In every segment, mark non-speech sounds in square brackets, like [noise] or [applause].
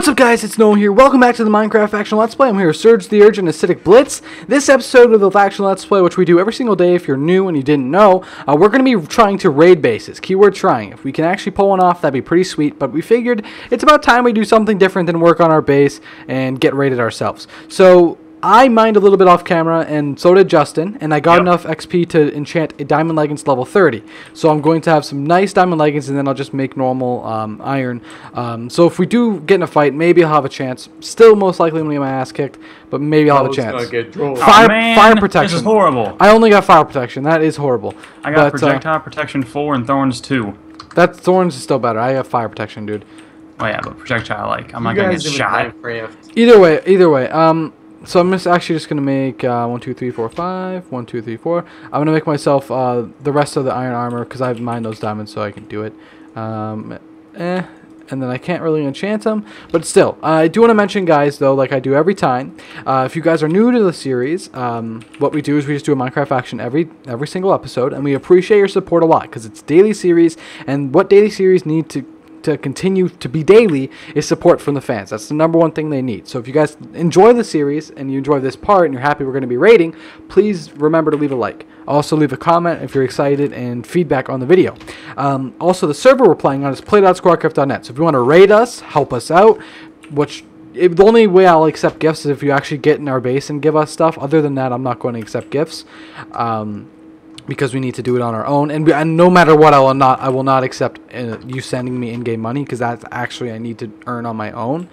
What's up guys, it's Noah here. Welcome back to the Minecraft Faction Let's Play. I'm here with Surge the Urge and Acidic Blitz. This episode of the Faction Let's Play, which we do every single day if you're new and you didn't know, uh, we're going to be trying to raid bases. Keyword trying. If we can actually pull one off, that'd be pretty sweet, but we figured it's about time we do something different than work on our base and get raided ourselves. So, I mined a little bit off camera, and so did Justin, and I got Yep. enough XP to enchant a diamond leggings level 30. So I'm going to have some nice diamond leggings, and then I'll just make normal um, iron. Um, so if we do get in a fight, maybe I'll have a chance. Still, most likely, I'm going to get my ass kicked, but maybe I'll have a chance. gonna get drolled. Oh, Fire- man, fire This protection. is horrible. I only got fire protection. That is horrible. I got but, uh, projectile protection 4 and thorns 2. that thorns is still better. I have fire protection, dude. Oh yeah, but projectile, like, I'm You not gonna get shot. Either way, either way. Um, so I'm just actually just gonna make uh, one, two, three, four, five. One, two, three, four. I'm gonna make myself uh, the rest of the iron armor because I've mined those diamonds, so I can do it. Um, eh. And then I can't really enchant them, but still, I do want to mention, guys, though, like I do every time. Uh, if you guys are new to the series, um, what we do is we just do a Minecraft faction every every single episode, and we appreciate your support a lot because it's daily series, and what daily series need to to continue to be daily is support from the fans. That's the number one thing they need. So if you guys enjoy the series and you enjoy this part and you're happy we're going to be rating, please remember to leave a like. Also leave a comment if you're excited and feedback on the video. Um, also the server we're playing on is play.squadcraft.net. So if you want to raid us, help us out, which it, the only way I'll accept gifts is if you actually get in our base and give us stuff. Other than that, I'm not going to accept gifts. Um, because we need to do it on our own. And, and no matter what I will not I will not accept uh, you sending me in-game money because that's actually I need to earn on my own.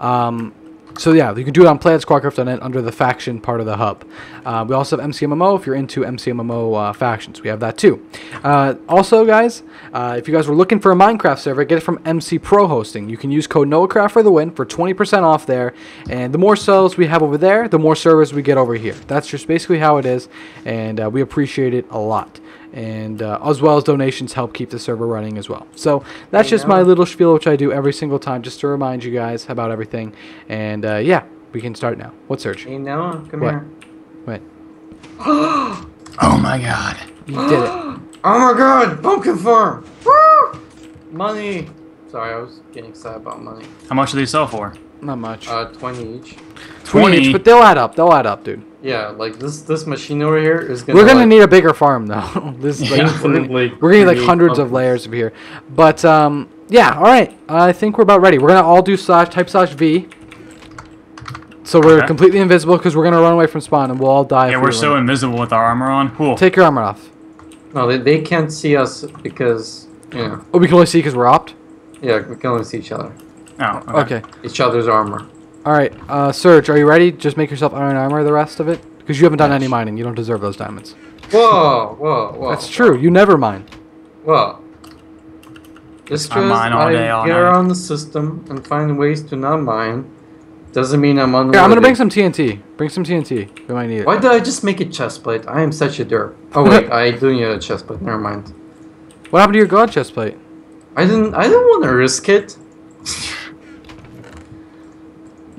Um, so yeah you can do it on play@squadcraft.net under the faction part of the hub. Uh, we also have MCMMO if you're into MCMMO uh, factions. We have that too. Uh, also guys uh, if you guys were looking for a Minecraft server get it from MC Pro Hosting. You can use code NOAHCRAFT for the win for 20% off there. And the more sales we have over there the more servers we get over here. That's just basically how it is and uh, we appreciate it a lot and uh, as well as donations help keep the server running as well so that's Hey, just my little spiel which i do every single time just to remind you guys about everything and uh, yeah we can start now what Surge Hey Noah, come What? here. wait [gasps] Oh my god. you did it [gasps] Oh my god, pumpkin farm! Woo! Money! Sorry, I was getting excited about money. How much do these sell for? not much Uh, 20 each. 20 each, 20. but they'll add up they'll add up dude Yeah, like this this machine over here is gonna we're gonna like, need a bigger farm though [laughs] this is like, Yeah. [laughs] we're gonna, Infinitely we're gonna need like hundreds of pumpkins. layers of here but um yeah all right i think we're about ready we're gonna all do slash type slash v so we're Okay. completely invisible because we're gonna run away from spawn and we'll all die Yeah, we're we so run. invisible with our armor on. Cool. take your armor off No, they, they can't see us because, yeah. oh we can only see because we're opt yeah, we can only see each other. Oh, okay Each other's armor. All right uh surge are you ready just make yourself iron armor the rest of it because you haven't done any mining you don't deserve those diamonds Whoa, whoa, whoa. that's true you never mine Whoa. Just I because mine all I day, all get night. around the system and find ways to not mine doesn't mean I'm unworthy. yeah i'm gonna bring some tnt bring some tnt we might need it Why did I just make a chest plate? I am such a derp. Oh wait, [laughs] I do need a chest plate. Never mind. what happened to your god chest plate I didn't. I didn't want to risk it.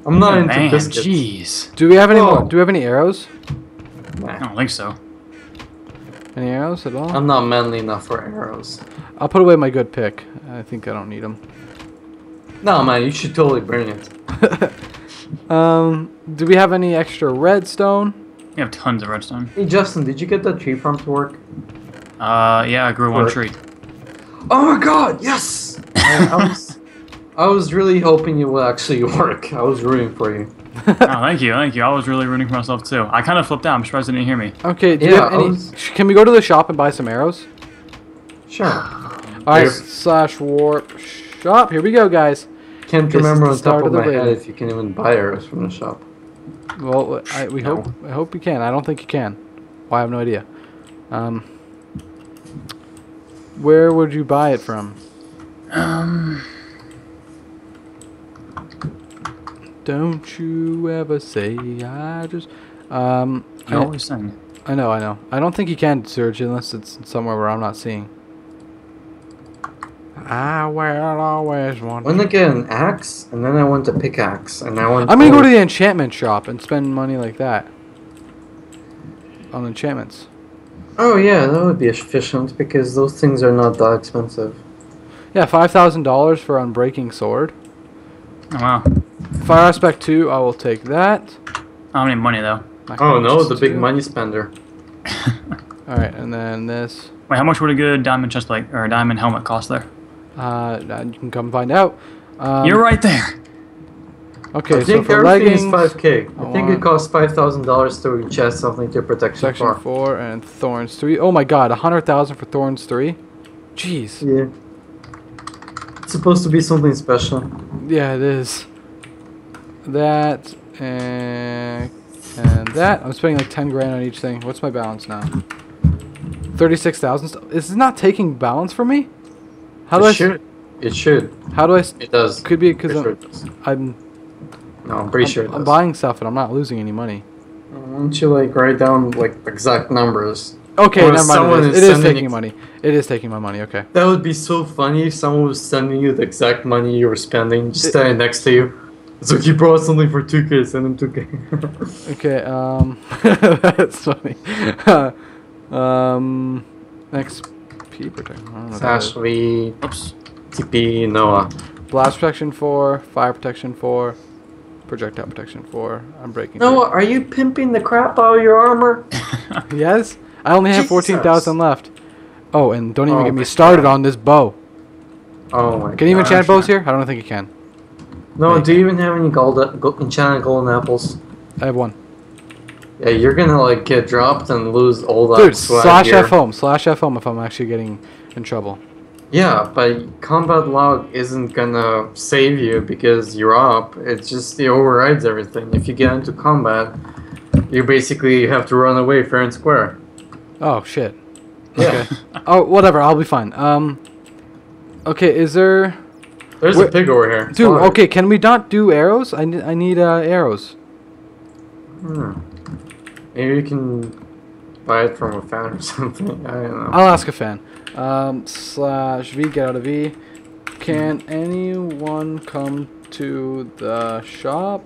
I'm not into Man, biscuits. jeez. do we have any more Whoa. do we have any arrows I don't think so. any arrows at all I'm not manly enough for arrows. I'll put away my good pick. I think I don't need them. No man, you should totally bring it. [laughs] Um, do we have any extra redstone? We have tons of redstone. Hey Justin, did you get that tree farm to work? Uh, yeah, I grew one tree. Oh my god, yes! [laughs] I, I was, I was really hoping you would actually [laughs] work. I was rooting for you. oh, thank you, thank you. I was really rooting for myself too. I kind of flipped out. I'm surprised you didn't hear me. Okay, do you Yeah, have any? was- Can we go to the shop and buy some arrows? Sure. Alright, slash warp shop. Here we go, guys. Can't This remember on top of of the my head if you can even buy arrows from the shop. Well, I, we No. hope. I hope you can. I don't think you can. Well, I have no idea. Um, where would you buy it from? Um, Don't you ever say I just. Um, you I- always sing. I know, I know. I don't think you can search unless it's somewhere where I'm not seeing. I will always want. I want to get an axe, and then I want a pickaxe, and I want. I'm gonna go to the enchantment shop and spend money like that on enchantments. Oh yeah, that would be efficient because those things are not that expensive. Yeah, five thousand dollars for unbreaking sword. Oh, wow. Fire aspect two, I will take that. How many money though? Oh no, the big Two. money spender. [laughs] All right, and then this. Wait, how much would a good diamond chest plate or a diamond helmet cost there? Uh, you can come find out. Um, You're right there. Okay, I so think for everything leggings, is 5k. I I think it costs $5,000 to chest something to protection section for. four and thorns three. Oh my god, a hundred thousand for thorns three. Jeez. Yeah. It's supposed to be something special. Yeah, it is. That and and that. I'm spending like ten grand on each thing. What's my balance now? Thirty-six thousand. Is this not taking balance for me? How do I? it s- should. It should. How do I? It does. Could be because I'm, does. I'm No, I'm pretty I'm, sure it I'm buying stuff and I'm not losing any money. Why don't you like write down like exact numbers? Okay, Or never mind. It is is, it is taking money. It is taking my money. Okay. That would be so funny if someone was sending you the exact money you were spending, just standing next to you. So he brought something for 2k, send him 2k. [laughs] Okay. Um, [laughs] that's funny. [laughs] um, XP protection. I don't know what that is. Sash, V, Oops. TP, Noah. Blast protection four, fire protection four, projectile protection four. I'm breaking. Noah, are you pimping the crap out of your armor? Yes. I only have fourteen thousand left. Oh, and don't even Oh get me started God. on this bow. Oh my Can you even gosh. enchant bows here? I don't think you can. No, do you even have any gold, enchanted golden apples? I have one. Yeah, you're gonna like get dropped and lose all that Dude, slash here. F home. Slash F home if I'm actually getting in trouble. Yeah, but combat log isn't gonna save you because you're up. It just it overrides everything. If you get into combat, you basically have to run away fair and square. Oh shit. Yeah. Oh, whatever. I'll be fine. Um. Okay, is there? There's Where- a pig over here. Dude, okay. Can we not do arrows? I need. I need uh, arrows. Hmm. Maybe you can buy it from a fan or [laughs] something. I don't know. I'll ask a fan. Um, slash V, get out of V. Can anyone come to the shop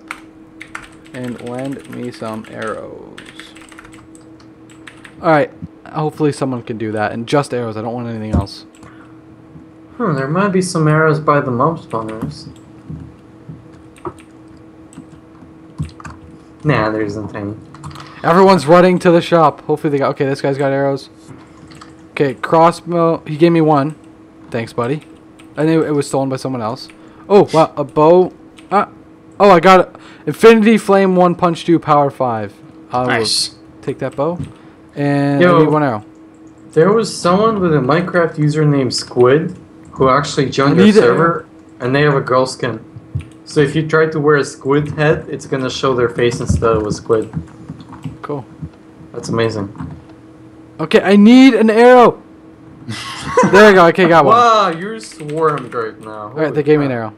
and lend me some arrows? Alright, hopefully someone can do that. And just arrows, I don't want anything else. Hmm, there might be some arrows by the mob spawners. Nah, there isn't any. Everyone's running to the shop. Hopefully they got. Okay, this guy's got arrows. Okay, crossbow. He gave me one. Thanks, buddy. I knew it was stolen by someone else. Oh, wow, a bow. Ah, oh, I got it. Infinity Flame 1 Punch 2 Power 5. I Nice. will take that bow. And I Yo. need one arrow. There was someone with a Minecraft username Squid who actually joined your server, and they have a girl skin. So if you try to wear a squid head, it's gonna show their face instead of a squid. Cool. That's amazing. Okay, I need an arrow. [laughs] there you go. Okay, got one. Wow, you're swarmed right now. Alright, they gave me an arrow.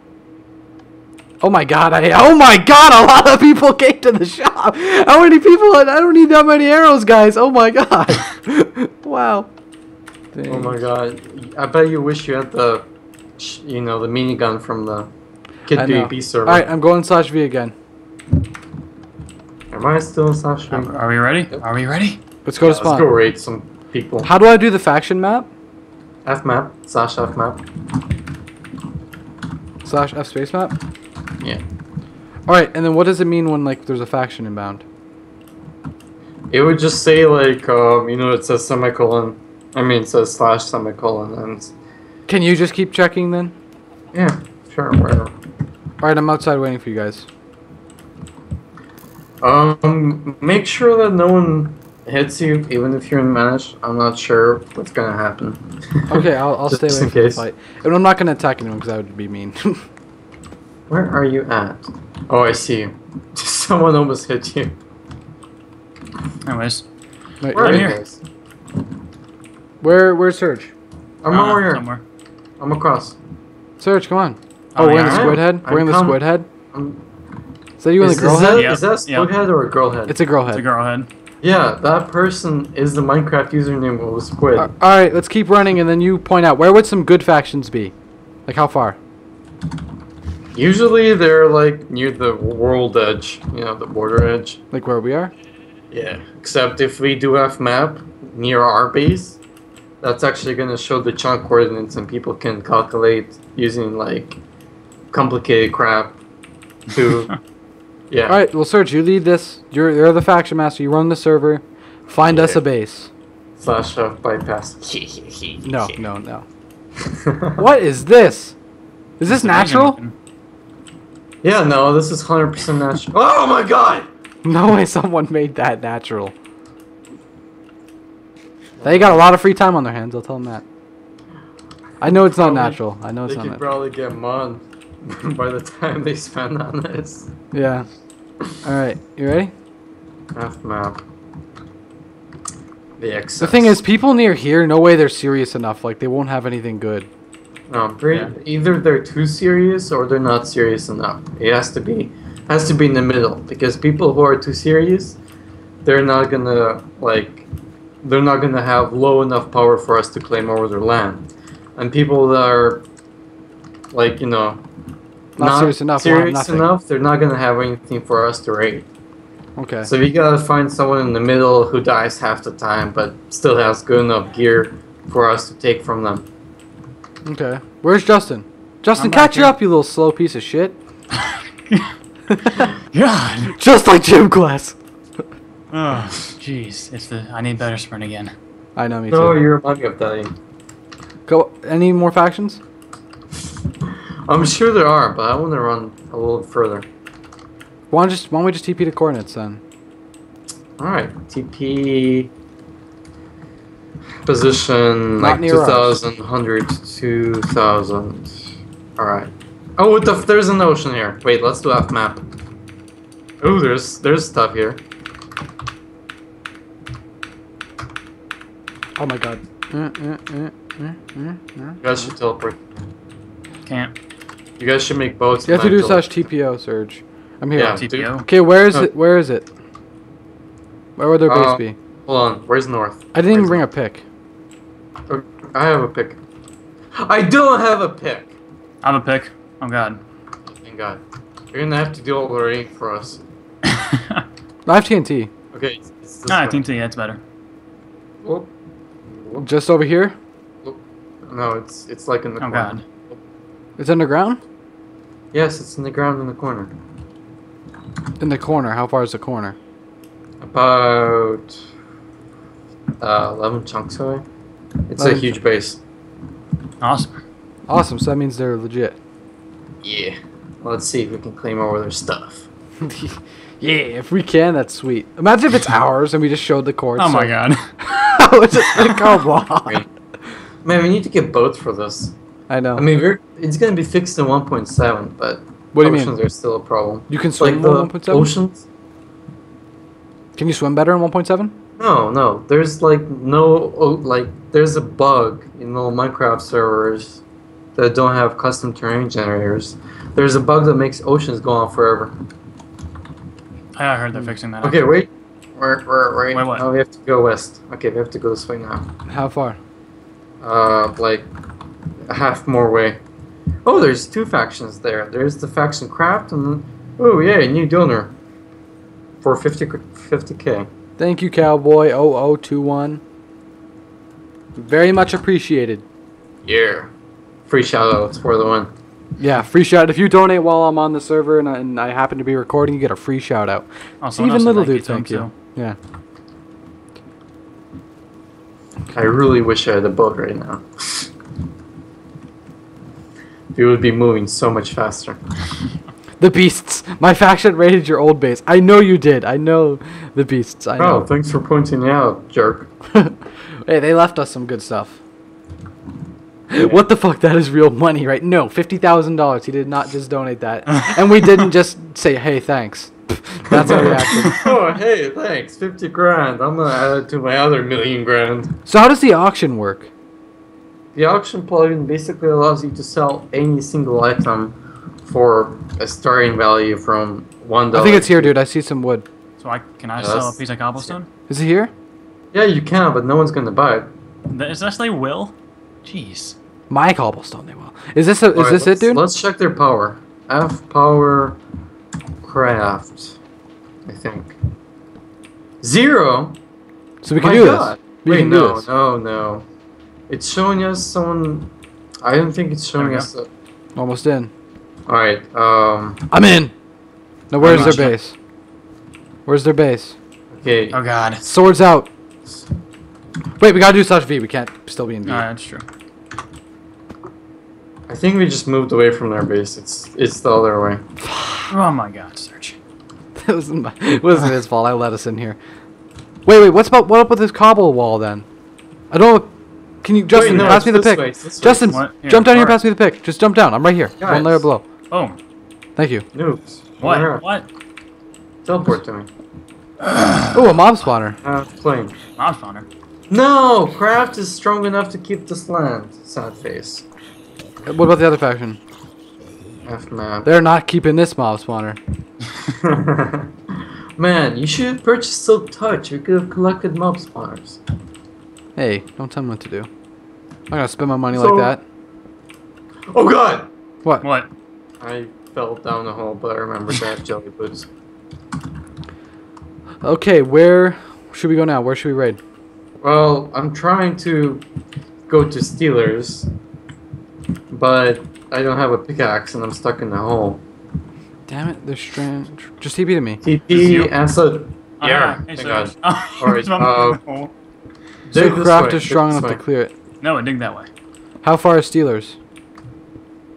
Oh my god, I oh my god, a lot of people [laughs] came to the shop. How many people? I don't need that many arrows, guys. Oh my god. [laughs] wow. Oh my god, I bet you wish you had the, you know, the minigun from the Kit I know. PvP server. Alright, I'm going slash V again. Am I still in slash Are, V? are we ready? Are we ready? Let's go to spawn. Let's go spawn. raid some people. How do I do the faction map? F map slash F map. Slash F space map? Yeah. Alright, and then what does it mean when like there's a faction inbound? It would just say like, um, you know, it says semicolon. I mean, it says slash semicolon, and Can you just keep checking then? yeah, sure, whatever. Alright, I'm outside waiting for you guys. Um, make sure that no one hits you, even if you're in manage. I'm not sure what's gonna happen. Okay, I'll, I'll [laughs] stay away in from the case. fight. And I'm not gonna attack anyone because that would be mean. [laughs] Where are you at? Oh, I see you. [laughs] Someone almost hit you. Anyways. Wait, Where are you here. guys? Where where's Surge? I'm uh, over here. Somewhere. I'm across. Surge, come on. Oh, Oh, we're in the squid head? I'm We're in the squid head? I'm, Is that you in the girl is head? that, Yeah. is that a squid Yeah. head or a girl head? It's a girl head. It's a girl head. yeah, that person is the Minecraft username of squid. Al- Alright, let's keep running and then you point out where would some good factions be? Like how far? Usually they're like near the world edge, you know, the border edge. Like where we are? Yeah. Except if we do have map near our base, that's actually gonna show the chunk coordinates and people can calculate using like complicated crap to. [laughs] Yeah. All right, well, Serge, you lead this. You're you're the faction master. You run the server. Find us a base. Slash uh, bypass. [laughs] No, no, no. [laughs] What is this? Is this natural? Yeah, no, this is 100% natural. Oh my god! No way someone made that natural. They got a lot of free time on their hands, I'll tell them that. I know it's not Probably- natural. I know it's not. They not could probably get mod [laughs] by the time they spend on this. Yeah. Alright, you ready? Half map. The excess. The thing is, people near here, no way they're serious enough. Like, they won't have anything good. No, very- Yeah. either they're too serious or they're not serious enough. It has to be has to be in the middle because people who are too serious, they're not gonna like they're not gonna have low enough power for us to claim over their land. And people that are like, you know, Not serious enough, serious enough, they're not gonna have anything for us to raid. Okay. So you gotta find someone in the middle who dies half the time but still has good enough gear for us to take from them. Okay. Where's Justin? Justin, I'm catch you up, you little slow piece of shit. [laughs] God. [laughs] Just like gym class. Oh, jeez. It's the. I need better sprint again. I know, me too. No, you're a of dying. Go. Any more factions? I'm sure there are, but I want to run a little further. Why don't, just, why don't we just TP the coordinates then? Alright, TP position Not like 2000, 100, 2000. Alright. Oh, what the there's an ocean here. Wait, let's do F map. Oh, there's there's stuff here. Oh my god. You guys should teleport. Can't. You guys should make boats. You have to do slash TPO, Surge. I'm here. Yeah. TPO. Okay, where is Uh, it? Where is it? Where would their base Uh, be? Hold on, where's north? I didn't even Where's bring a pick. I have a pick. I don't have a pick. I'm a pick. Oh God. Thank God. You're gonna have to do all the raiding for us. [laughs] I have TNT. Okay, it's, it's ah, way. Team T. That's better. Whoop. Whoop. Just over here? No, it's it's like in the Oh corner. God. It's underground? Yes, it's in the ground in the corner. In the corner. How far is the corner? About uh, eleven chunks away. It's a 11 huge base. Awesome. Awesome, so that means they're legit. Yeah. Let's see if we can claim over their stuff. [laughs] yeah, if we can, that's sweet. Imagine if it's [laughs] ours and we just showed the course. Oh my God. [laughs] How is it? Come on. Wait. Man, we need to get boats for this. I know. I mean, we're it's gonna be fixed in 1.7, but what do you oceans mean? are still a problem. You can Like swim the in 1.7? oceans? Can you swim better in 1.7? No, no. There's like no oh, like there's a bug in all Minecraft servers that don't have custom terrain generators. There's a bug that makes oceans go on forever. I heard they're fixing that. Okay, wait. Wait, wait, wait. Wait, what? Now we have to go west. Okay, we have to go this way now. How far? Uh, like a half more way. Oh, there's two factions there. There's the faction Craft and oh yeah, new donor for 50 50k. Thank you, Cowboy 0021. Very much appreciated. Yeah. Free shoutouts for the one. Yeah, free shout. If you donate while I'm on the server and I, and I happen to be recording, you get a free shout out. Oh, Even else said little thank you dude, to thank you. too. Yeah. I really wish I had a boat right now. we would be moving so much faster. [laughs] The beasts. My faction raided your old base. I know you did. I know the beasts. I Oh, know. thanks for pointing out, jerk. [laughs] hey, they left us some good stuff. What the fuck? That is real money, right? No, fifty thousand dollars. He did not just donate that, [laughs] and we didn't just say, "Hey, thanks." [laughs] That's our reaction. [laughs] oh, hey, thanks. 50 grand. I'm gonna add it to my other million grand. So, how does the auction work? The auction plugin basically allows you to sell any single item for a starting value from one I think it's here, dude. I see some wood. So I can I Yeah, sell a piece of cobblestone? Is it here? Yeah, you can, but no one's gonna buy it. Th- Is that they will? Jeez. My cobblestone. They will. Is this a, is Alright, this it, dude? Let's check their power. F power craft. I think zero. So we can My do God. this. We Wait, can do no, this. no, no. It's showing us someone. I don't think it's showing us. The... Almost in. All right. Um. I'm in. Now where's their gotcha. base? Where's their base? Okay. Oh god. Swords out. Wait, we gotta do slash V. We can't still be in V. No, that's true. I think we just moved away from their base. It's it's the other way. [sighs] Oh my god, Surge. [laughs] it wasn't my, wasn't his fault. I let us in here. Wait, wait. What's about what up with this cobble wall then? I don't. Can you Justin no, pass me the pick? way, it's way. Justin, What? Here, jump down here. where? Pass me the pick. Just jump down. I'm right here. One layer below. Boom. Thank you. Noobs. What? Where? What? Teleport to me. Oh, a mob spawner. Uh, plane. Mob spawner. No! Craft is strong enough to keep this land. Sad face. What about the other faction? F map. They're not keeping this mob spawner. [laughs] Man, you should have purchased Silk Touch. We could have collected mob spawners. Hey, don't tell me what to do. I'm not gonna spend my money So- like that. Oh god! What? What? I fell down the hole, but I remember that [laughs] jelly boots. Okay, where should we go now? Where should we raid? Well, I'm trying to go to Steelers, but I don't have a pickaxe and I'm stuck in the hole. Damn it, they're strange. Just TP to me. TP you? answered. [laughs] Oh, Yeah, Hey, thank Surge. God. Oh, Alright, uh, hole. So Dig this craft way, is strong this enough to clear it. No, I dig that way. How far is Steelers?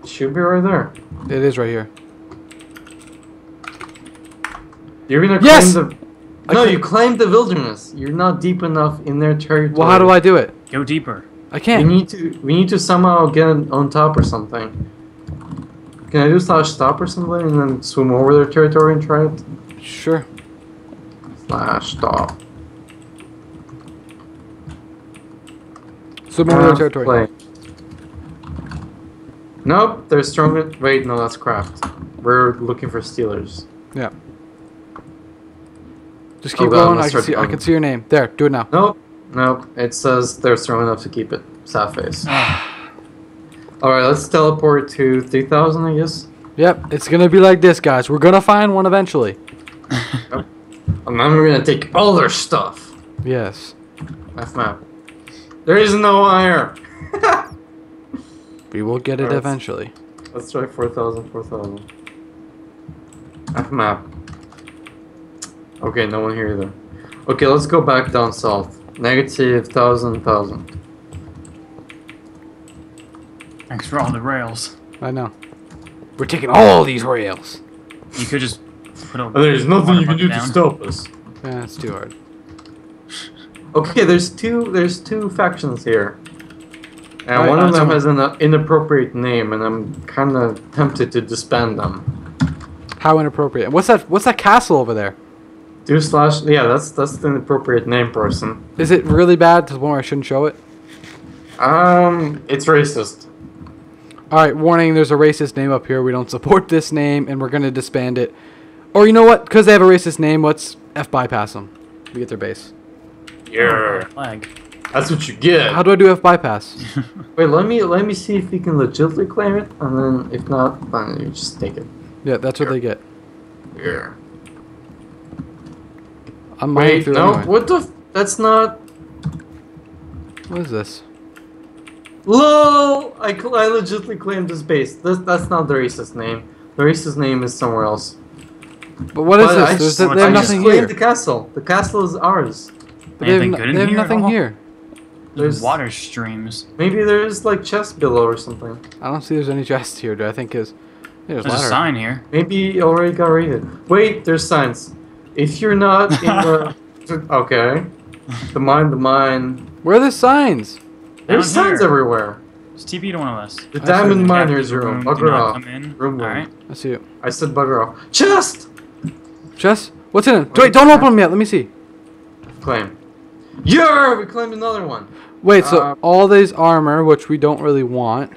Should be right there. It is right here. You're gonna Yes! claim the. I No, cla- you claimed the wilderness. You're not deep enough in their territory. Well, how do I do it? Go deeper. I can't. We need to. We need to somehow get on top or something. Can I do slash stop or something and then swim over their territory and try it? Sure. Slash stop. Swim over their territory. play. Nope, they're stronger. Wait, no, that's craft. We're looking for stealers. Yeah. Just oh keep Oh, going. I can see. I can see your name. There. Do it now. Nope, nope. It says they're strong enough to keep it. Sad face. [sighs] All right, let's teleport to three thousand, I guess. Yep. It's gonna be like this, guys. We're gonna find one eventually. [laughs] And then we're gonna take all their stuff. Yes. F map. There is no iron. [laughs] We will get it Alright. eventually. Let's try 4,000, 4,000. F map. Okay, no one here either. Okay, let's go back down south. Negative 1,000, 1,000. Thanks for all the rails. I know. We're taking all these rails. You could just put a. There's nothing you can do to stop us. Yeah, it's too hard. Okay, there's two. There's two factions here, and Alright, one of them has an uh, inappropriate name, and I'm kind of tempted to disband them. How inappropriate. What's that? What's that castle over there? Do slash. Yeah, that's that's the inappropriate name person. Is it really bad to the point where I shouldn't show it? Um, it's racist. All right, warning. There's a racist name up here. We don't support this name, and we're gonna disband it. Or you know what? Because they have a racist name, let's f bypass them. We get their base. Yeah, Flag. that's what you get. How do I do f bypass? [laughs] Wait, let me let me see if we can legitimately claim it, and then if not, then you just take it. yeah, that's what they get. Yeah. I'm mining Wait, through no, anyway. what the? F- that's not. What is this? LOL! I, cl- I legitimately claimed this base. This, that's not the racist name. The racist name is somewhere else. But what is But this? I There's, just, they I have I just nothing claimed here. the castle. The castle is ours. But they have, Anything good in they have here nothing here. There's- water streams. Maybe there is like chests below or something. I don't see there's any chests here. Do I think is there's, There's a sign here. Maybe you already got raided. Wait, there's signs. If you're not in [laughs] the. Okay. The mine, the mine. Where are the signs? There's Down signs here. evereverhere. Just TP to one of us. The I diamond miner's Captain's room. do Bugger off. Come in. Room one. Alright. I see it. I said bugger off. Chest! Chest? What's in it? Wait, don't open them yet. Let me see. Claim. Yeah, we claimed another one. Wait, so Uh, all these armor, which we don't really want,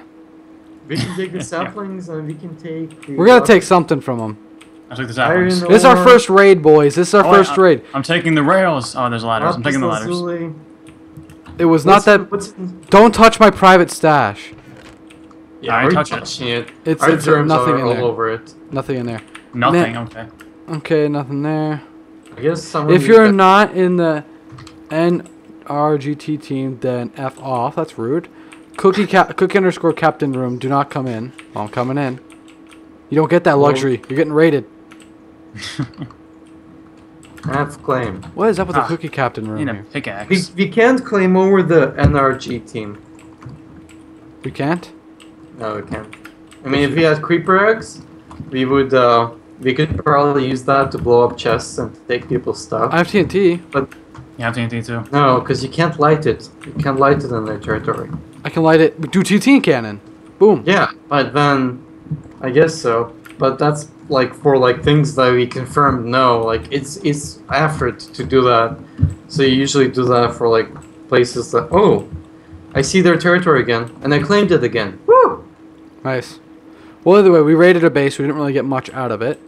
We can take the [laughs] saplings and we can take. The we're gonna take something from them. I took the Iron saplings. ore. This is our first raid, boys. This is our Oh, first I- raid. I'm taking the rails. Oh, there's ladders. I'm taking the ladders. lazuli. It was What's- not that. What's Don't touch my private stash. yeah, I we're touch it. touching it. It's, Our it's germs nothing are in all there. over it. Nothing in there. Nothing. Man. Okay. Okay, nothing there. I guess someone. If needs you're that- not in the NRGT team, then F off. That's rude. Cookie ca- cookie underscore captain room. Do not come in. Well, I'm coming in. You don't get that luxury. You're getting raided. [laughs] Have claim. What is up with the Ah, cookie captain room Need a here? We, pickaxe. we can't claim over the NRG team. We can't. No, we can't. I mean, if we had creeper eggs, we would. Uh, we could probably use that to blow up chests and take people's stuff. I have TNT. But you have TNT too. No, because you can't light it. You can't light it in their territory. I can light it. Do TNT cannon. Boom. Yeah, but then I guess so. But that's like for like things that we confirmed no. Like it's it's effort to do that. So you usually do that for like places that oh, I see their territory again, and I claimed it again. Woo! Nice. Well, either way, we raided a base. We didn't really get much out of it.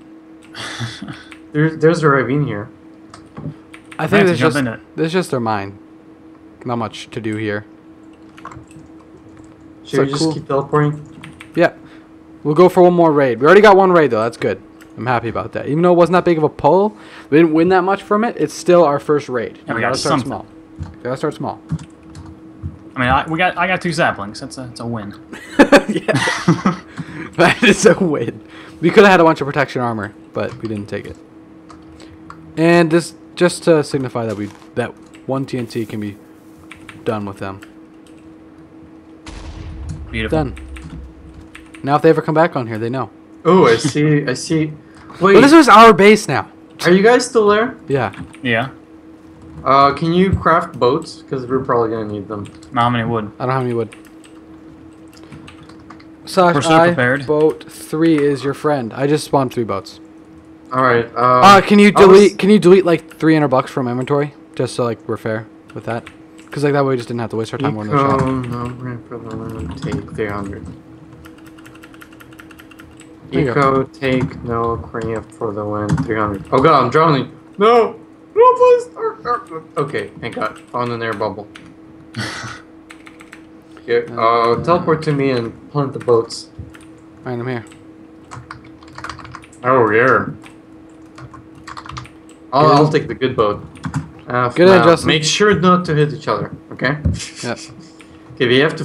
[laughs] There's there's a ravine here. I think there's jump just in it. there's just their mine. Not much to do here. Should So we just cool. keep teleporting? We'll go for one more raid. We already got one raid though. That's good. I'm happy about that. Even though it wasn't that big of a pull, we didn't win that much from it. It's still our first raid. Yeah, we gotta got start something. small. We gotta start small. I mean, I, we got I got two saplings. That's a, that's a win. [laughs] yeah. [laughs] that is a win. We could have had a bunch of protection armor, but we didn't take it. And this just to signify that we that one TNT can be done with them. Beautiful. Done. Now if they ever come back on here, they know. Oh, I see. I see. [laughs] Wait, But this is our base now. are you guys still there? Yeah. Yeah. Uh, can you craft boats? Because we're probably gonna need them. How many wood? I don't have any wood. Slash We're still I prepared. boat three is your friend. I just spawned three boats. All right. Uh, Uh, can you I was- delete? Can you delete like 300 bucks from inventory just so like we're fair with that? Because like that way we just didn't have to waste our time going to the shop. no, rent for the limit, take 300. There you Eco, take, no, craft for the win, 300. Oh god, I'm drowning! No! No, please! Arr, arr, arr. Okay, thank god. Found an air bubble. [laughs] Okay, uh, teleport to me and plant the boats. Alright, I'm here. Oh, yeah. I'll, I'll take the good boat. Uh, Good now, Justin. Make sure not to hit each other, okay? Yep. Okay, we have to